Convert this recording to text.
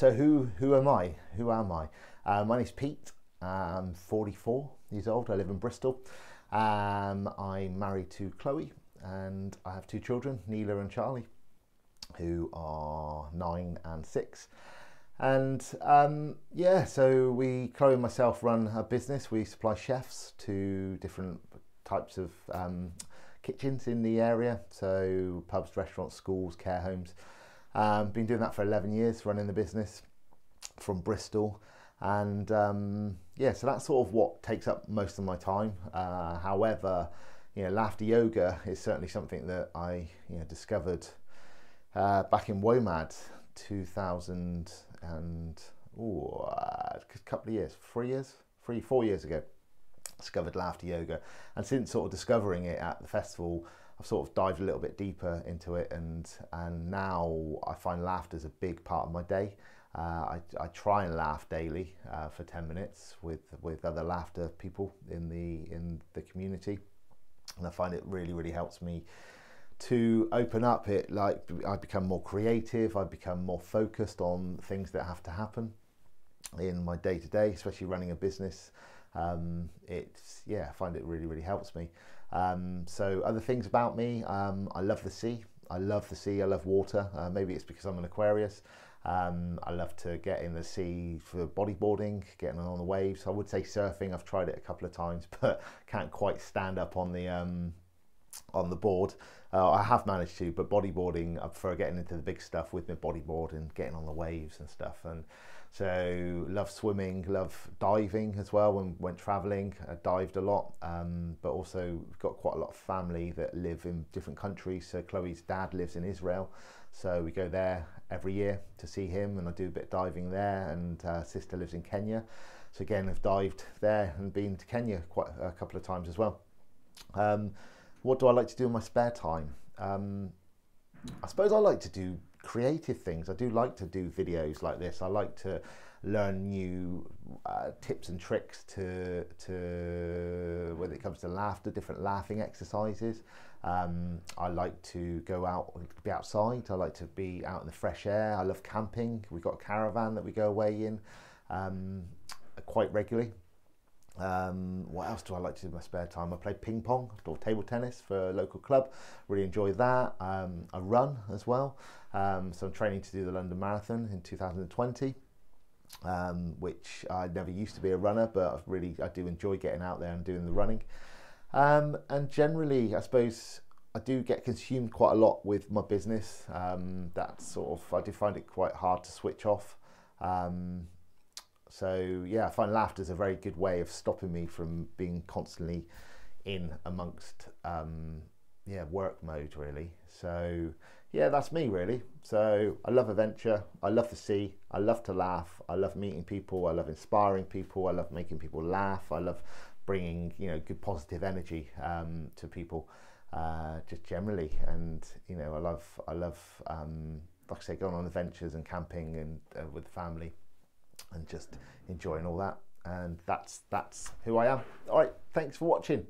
so who who am I? Who am I? Uh, my name's Pete. I'm 44 years old. I live in Bristol. Um, I'm married to Chloe, and I have two children, Neela and Charlie, who are nine and six. And um, yeah, so we, Chloe and myself, run a business. We supply chefs to different types of um, kitchens in the area, so pubs, restaurants, schools, care homes. Um, been doing that for 11 years, running the business from Bristol. And um, yeah, so that's sort of what takes up most of my time. Uh, however, you know, laughter yoga is certainly something that I you know, discovered uh, back in WOMAD 2000 and ooh, a couple of years, three years, three, four years ago. Discovered laughter yoga, and since sort of discovering it at the festival, I've sort of dived a little bit deeper into it, and and now I find laughter is a big part of my day. Uh, I, I try and laugh daily uh, for 10 minutes with, with other laughter people in the, in the community. And I find it really, really helps me to open up it like I become more creative, I become more focused on things that have to happen in my day to day, especially running a business. Um, it's yeah, I find it really really helps me. Um, so other things about me, um, I love the sea. I love the sea. I love water. Uh, maybe it's because I'm an Aquarius. Um, I love to get in the sea for bodyboarding, getting on the waves. I would say surfing. I've tried it a couple of times, but can't quite stand up on the um, on the board. Uh, I have managed to, but bodyboarding, I prefer getting into the big stuff with my bodyboard and getting on the waves and stuff. And so, love swimming, love diving as well. When went traveling, I dived a lot, um, but also got quite a lot of family that live in different countries. So, Chloe's dad lives in Israel, so we go there every year to see him, and I do a bit of diving there. And uh, sister lives in Kenya, so again, I've dived there and been to Kenya quite a couple of times as well. Um, what do I like to do in my spare time? Um, I suppose I like to do creative things. I do like to do videos like this. I like to learn new uh, tips and tricks to to when it comes to laughter, different laughing exercises. Um, I like to go out, be outside. I like to be out in the fresh air. I love camping. We've got a caravan that we go away in um, quite regularly. Um, what else do I like to do in my spare time? I play ping pong or table tennis for a local club. Really enjoy that. Um, I run as well. Um, so I'm training to do the London Marathon in 2020, um, which I never used to be a runner, but I really I do enjoy getting out there and doing the running. Um, and generally, I suppose I do get consumed quite a lot with my business. Um, that sort of I do find it quite hard to switch off. So yeah, I find laughter is a very good way of stopping me from being constantly in amongst um, yeah work mode really. So yeah, that's me really. So I love adventure. I love the sea. I love to laugh. I love meeting people. I love inspiring people. I love making people laugh. I love bringing you know good positive energy um, to people uh, just generally. And you know I love I love um, like I say going on adventures and camping and uh, with family and just enjoying all that. And that's that's who I am. All right, thanks for watching.